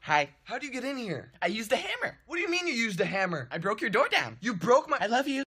Hi. How do you get in here? I used a hammer. What do you mean you used a hammer? I broke your door down. You broke my. I love you.